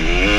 Amen.